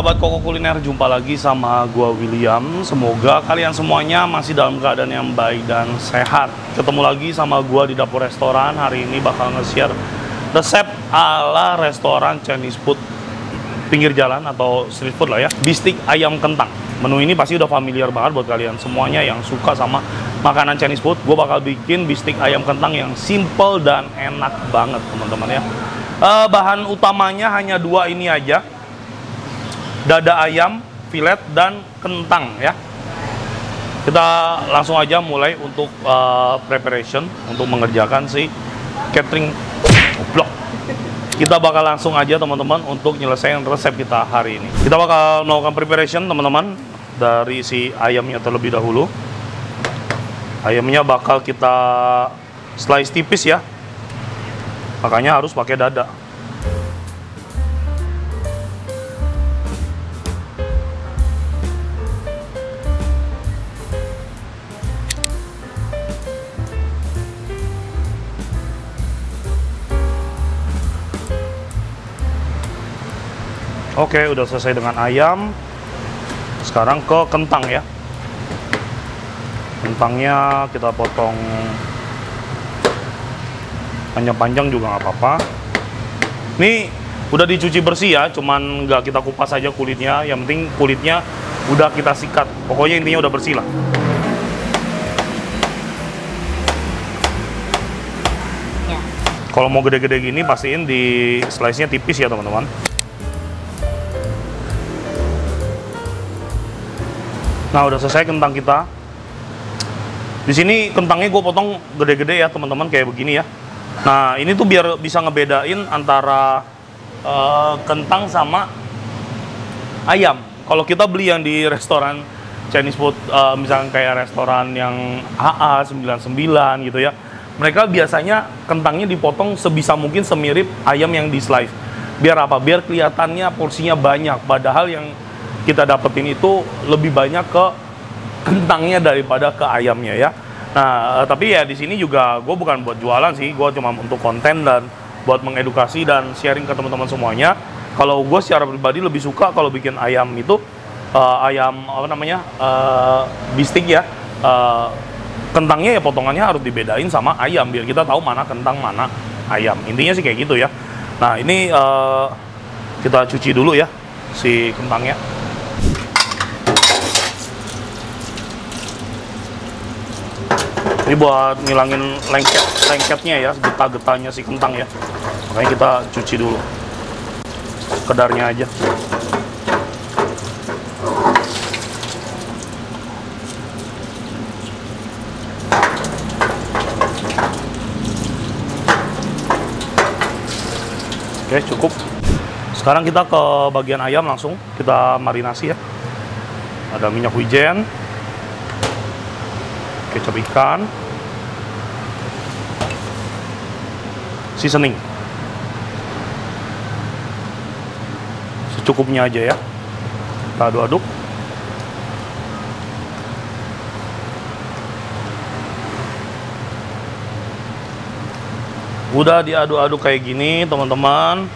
sahabat Koko Kuliner, jumpa lagi sama gua William. Semoga kalian semuanya masih dalam keadaan yang baik dan sehat. Ketemu lagi sama gua di dapur restoran. Hari ini bakal nge-share resep ala restoran Chinese food pinggir jalan atau street food lah ya. Bistik ayam kentang. Menu ini pasti udah familiar banget buat kalian semuanya yang suka sama makanan Chinese food. Gue bakal bikin bistik ayam kentang yang simple dan enak banget teman-teman ya. Eh, bahan utamanya hanya dua ini aja dada ayam, filet, dan kentang ya. Kita langsung aja mulai untuk uh, preparation untuk mengerjakan si catering blok. Kita bakal langsung aja teman-teman untuk nyelesain resep kita hari ini. Kita bakal melakukan preparation teman-teman dari si ayamnya terlebih dahulu. Ayamnya bakal kita slice tipis ya. Makanya harus pakai dada. Oke, udah selesai dengan ayam. Sekarang ke kentang ya. Kentangnya kita potong panjang-panjang juga nggak apa-apa. Ini udah dicuci bersih ya, cuman nggak kita kupas aja kulitnya. Yang penting kulitnya udah kita sikat. Pokoknya intinya udah bersih lah. Ya. Kalau mau gede-gede gini, pastiin di slice-nya tipis ya teman-teman. Nah, udah selesai kentang kita. Di sini kentangnya gue potong gede-gede ya, teman-teman, kayak begini ya. Nah, ini tuh biar bisa ngebedain antara eh, kentang sama ayam. Kalau kita beli yang di restoran Chinese food, eh, misalkan kayak restoran yang AA 99 gitu ya, mereka biasanya kentangnya dipotong sebisa mungkin semirip ayam yang di slice. Biar apa? Biar kelihatannya porsinya banyak. Padahal yang kita dapetin itu lebih banyak ke kentangnya daripada ke ayamnya ya. Nah, eh, tapi ya di sini juga gue bukan buat jualan sih, gue cuma untuk konten dan buat mengedukasi dan sharing ke teman-teman semuanya. Kalau gue secara pribadi lebih suka kalau bikin ayam itu eh, ayam apa namanya eh, bistik ya. eh, kentangnya ya potongannya harus dibedain sama ayam biar kita tahu mana kentang mana ayam. Intinya sih kayak gitu ya. Nah ini eh, kita cuci dulu ya si kentangnya. Ini buat ngilangin lengket lengketnya ya, getah-getahnya si kentang ya. Makanya kita cuci dulu. Sekedarnya aja. Oke, cukup. Sekarang kita ke bagian ayam langsung kita marinasi ya. Ada minyak wijen, kecap ikan, seasoning. Secukupnya aja ya. Kita aduk-aduk. Udah diaduk-aduk kayak gini, teman-teman.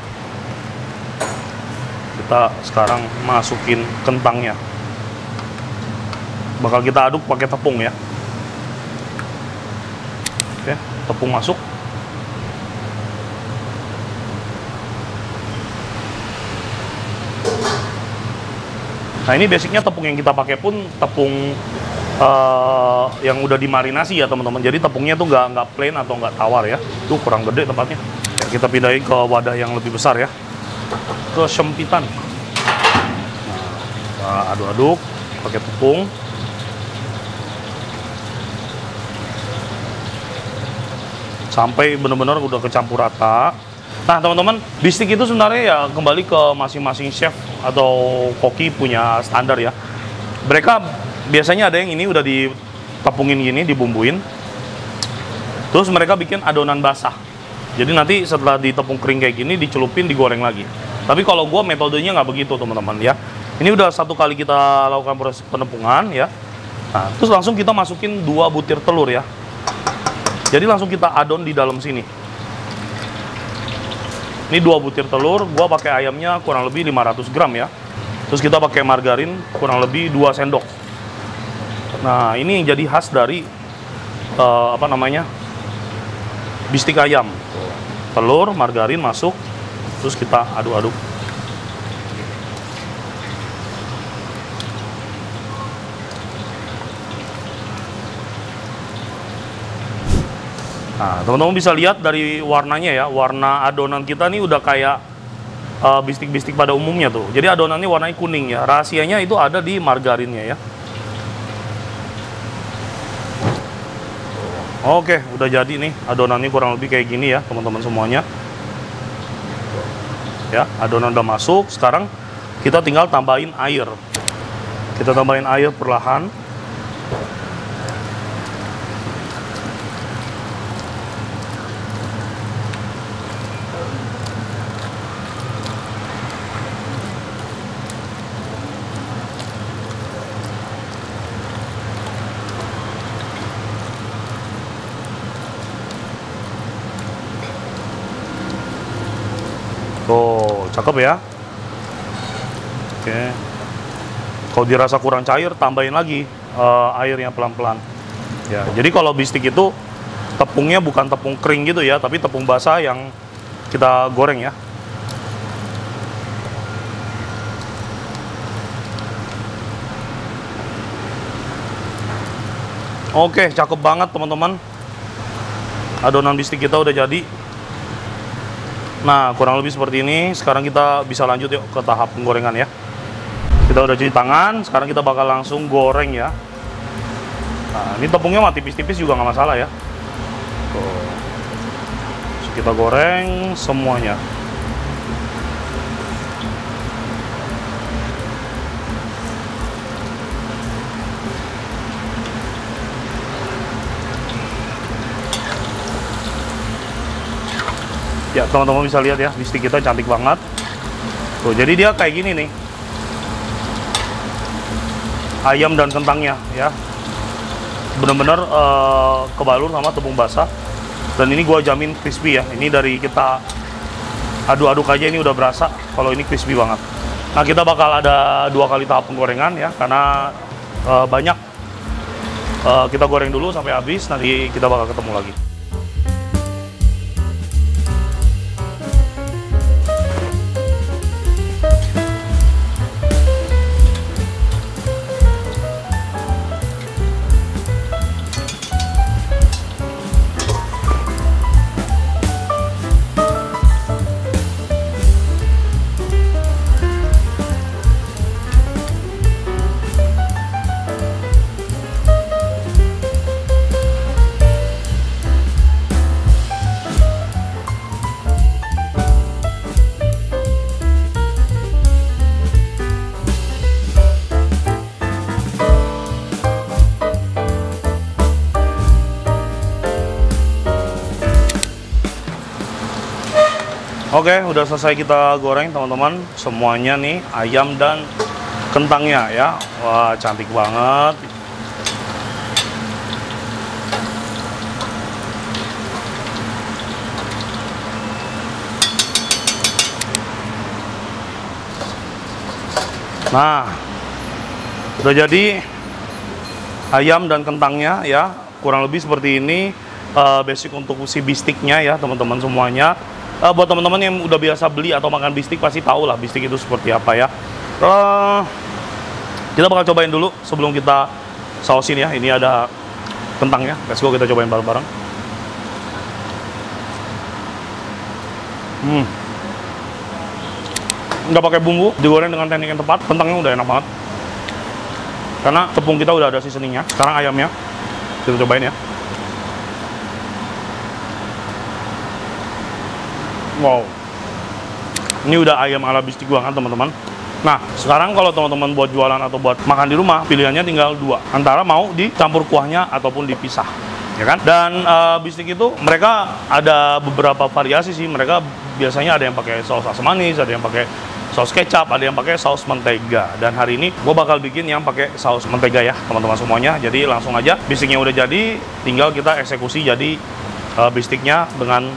Kita sekarang masukin kentangnya. Bakal kita aduk pakai tepung ya. Tepung masuk. Nah ini basicnya tepung yang kita pakai pun tepung eh, yang udah dimarinasi ya teman-teman. Jadi tepungnya tuh nggak nggak plain atau nggak tawar ya. Itu kurang gede tempatnya. Ya, kita pindahin ke wadah yang lebih besar ya. Ke sempitan. Nah, aduk-aduk pakai tepung. Sampai benar-benar udah kecampur rata. Nah, teman-teman, bistik itu sebenarnya ya kembali ke masing-masing chef atau koki punya standar ya. mereka biasanya ada yang ini udah ditepungin gini, dibumbuin. Terus mereka bikin adonan basah. Jadi nanti setelah ditepung kering kayak gini, dicelupin, digoreng lagi. Tapi kalau gua metodenya nggak begitu teman-teman ya. Ini udah satu kali kita lakukan proses penepungan ya. Nah, terus langsung kita masukin dua butir telur ya. Jadi langsung kita adon di dalam sini. Ini dua butir telur, gua pakai ayamnya kurang lebih 500 gram ya. Terus kita pakai margarin kurang lebih 2 sendok. Nah, ini yang jadi khas dari eh, apa namanya? bistik ayam. Telur, margarin masuk, terus kita aduk-aduk. Nah, teman-teman bisa lihat dari warnanya ya, warna adonan kita nih udah kayak eh, bistik-bistik pada umumnya tuh. Jadi adonannya warnanya kuning ya. Rahasianya itu ada di margarinnya ya. Oke, udah jadi nih adonannya kurang lebih kayak gini ya, teman-teman semuanya. Ya, adonan udah masuk. Sekarang kita tinggal tambahin air. Kita tambahin air perlahan. Tuh, cakep ya. Oke. Kalau dirasa kurang cair, tambahin lagi eh, airnya pelan-pelan. Ya, jadi kalau bistik itu tepungnya bukan tepung kering gitu ya, tapi tepung basah yang kita goreng ya. Oke, cakep banget teman-teman. Adonan bistik kita udah jadi. Nah, kurang lebih seperti ini. Sekarang kita bisa lanjut yuk ke tahap penggorengan ya. Kita udah cuci tangan, sekarang kita bakal langsung goreng ya. Nah, ini tepungnya mah tipis-tipis juga nggak masalah ya. Tuh. Kita goreng semuanya. Ya, teman-teman bisa lihat ya, bistik kita cantik banget. Tuh, jadi dia kayak gini nih. Ayam dan kentangnya ya. Bener-bener eh, kebalur sama tepung basah. Dan ini gua jamin crispy ya. Ini dari kita aduk-aduk aja ini udah berasa kalau ini crispy banget. Nah, kita bakal ada dua kali tahap penggorengan ya karena eh, banyak Eh, kita goreng dulu sampai habis nanti kita bakal ketemu lagi. Oke, udah selesai kita goreng teman-teman. Semuanya nih ayam dan kentangnya ya. Wah, cantik banget. Nah, udah jadi ayam dan kentangnya ya. Kurang lebih seperti ini eh, basic untuk si bistiknya ya, teman-teman semuanya. Eh, buat teman-teman yang udah biasa beli atau makan bistik pasti tahu lah bistik itu seperti apa ya. Eh, kita bakal cobain dulu sebelum kita sausin ya. Ini ada kentangnya. Let's go kita cobain bareng-bareng. Hmm. Nggak pakai bumbu, digoreng dengan teknik yang tepat. Kentangnya udah enak banget. Karena tepung kita udah ada seasoningnya. Sekarang ayamnya kita cobain ya. Wow. Ini udah ayam ala bistik banget teman-teman. Nah, sekarang kalau teman-teman buat jualan atau buat makan di rumah, pilihannya tinggal dua. Antara mau dicampur kuahnya ataupun dipisah. Ya kan? Dan uh, bistik itu mereka ada beberapa variasi sih. Mereka biasanya ada yang pakai saus asam manis, ada yang pakai saus kecap, ada yang pakai saus mentega. Dan hari ini gue bakal bikin yang pakai saus mentega ya, teman-teman semuanya. Jadi langsung aja bistiknya udah jadi, tinggal kita eksekusi jadi uh, bistiknya dengan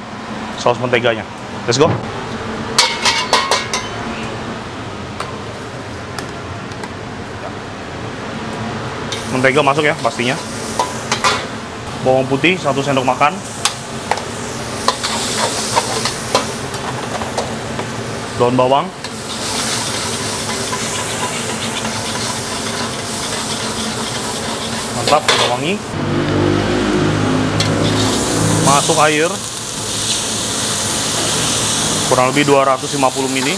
saus menteganya. Let's go. mentega masuk ya pastinya. Bawang putih satu sendok makan. Daun bawang. Mantap udah wangi. Masuk air kurang lebih 250 ml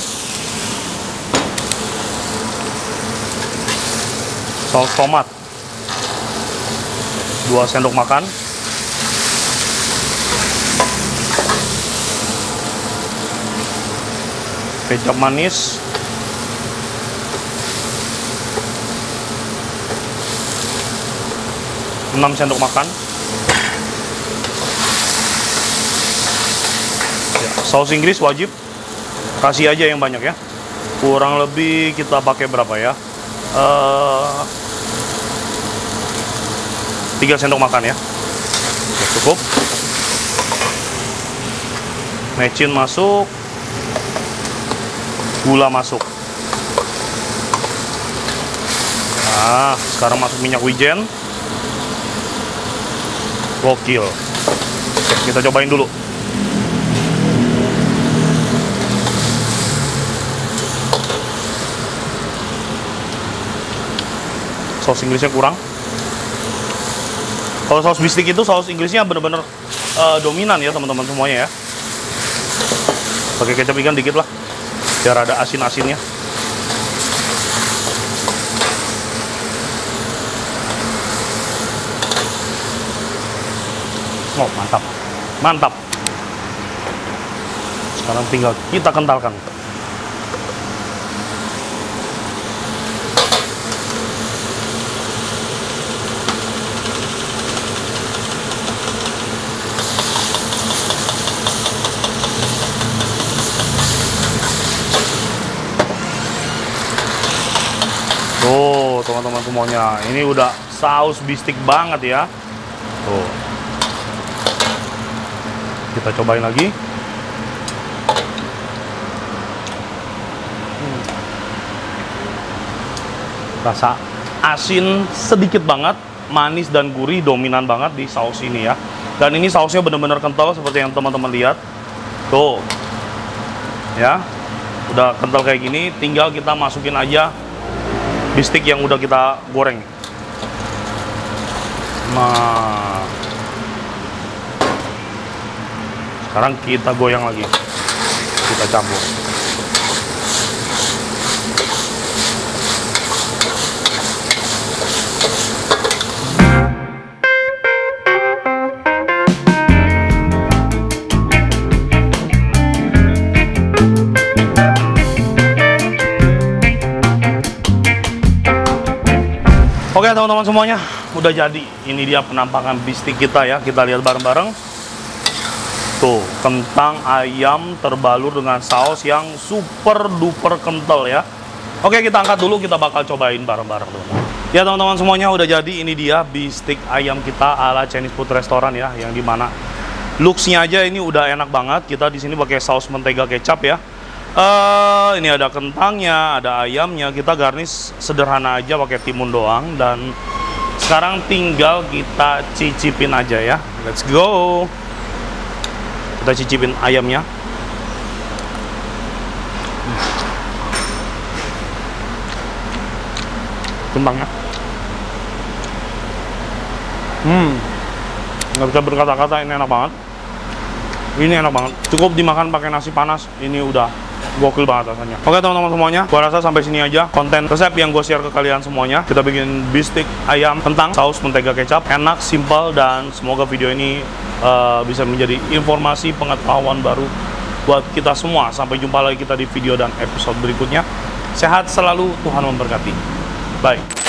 saus tomat. 2 sendok makan. Kecap manis. Enam sendok makan ya, saus Inggris wajib. Kasih aja yang banyak ya. Kurang lebih kita pakai berapa ya? Uh, 3 sendok makan ya cukup. Mecin masuk. Gula masuk. Nah sekarang masuk minyak wijen. Gokil. Kita cobain dulu saus Inggrisnya kurang kalau saus bistik itu saus Inggrisnya bener-bener uh, dominan ya teman-teman semuanya ya. Pakai kecap ikan dikit lah, biar ada asin-asinnya. Oh mantap, mantap. Sekarang tinggal kita kentalkan. Tuh, teman-teman semuanya. Ini udah saus bistik banget ya. Tuh. Kita cobain lagi. Hmm. Rasa asin sedikit banget, manis dan gurih dominan banget di saus ini ya. Dan ini sausnya benar-benar kental seperti yang teman-teman lihat. Tuh. Ya. Udah kental kayak gini, tinggal kita masukin aja bistik yang udah kita goreng. Nah, sekarang kita goyang lagi, kita campur. Oke teman-teman semuanya, udah jadi. Ini dia penampakan bistik kita ya. Kita lihat bareng-bareng. Tuh, kentang ayam terbalur dengan saus yang super duper kental ya. Oke, kita angkat dulu, kita bakal cobain bareng-bareng teman-teman. Ya teman-teman semuanya udah jadi. Ini dia bistik ayam kita ala Chinese food restaurant ya, yang di mana looksnya aja ini udah enak banget. Kita di sini pakai saus mentega kecap ya. Uh, ini ada kentangnya, ada ayamnya. Kita garnish sederhana aja pakai timun doang dan sekarang tinggal kita cicipin aja ya. Let's go. Kita cicipin ayamnya. Kentangnya. Hmm. Nggak bisa berkata-kata ini enak banget. Ini enak banget. Cukup dimakan pakai nasi panas. Ini udah gokil banget rasanya. Oke teman-teman semuanya gua rasa sampai sini aja konten resep yang gue share ke kalian semuanya. Kita bikin bistik ayam kentang saus mentega kecap. Enak simple dan semoga video ini uh, bisa menjadi informasi pengetahuan baru buat kita semua. Sampai jumpa lagi kita di video dan episode berikutnya. Sehat selalu, Tuhan memberkati. Bye.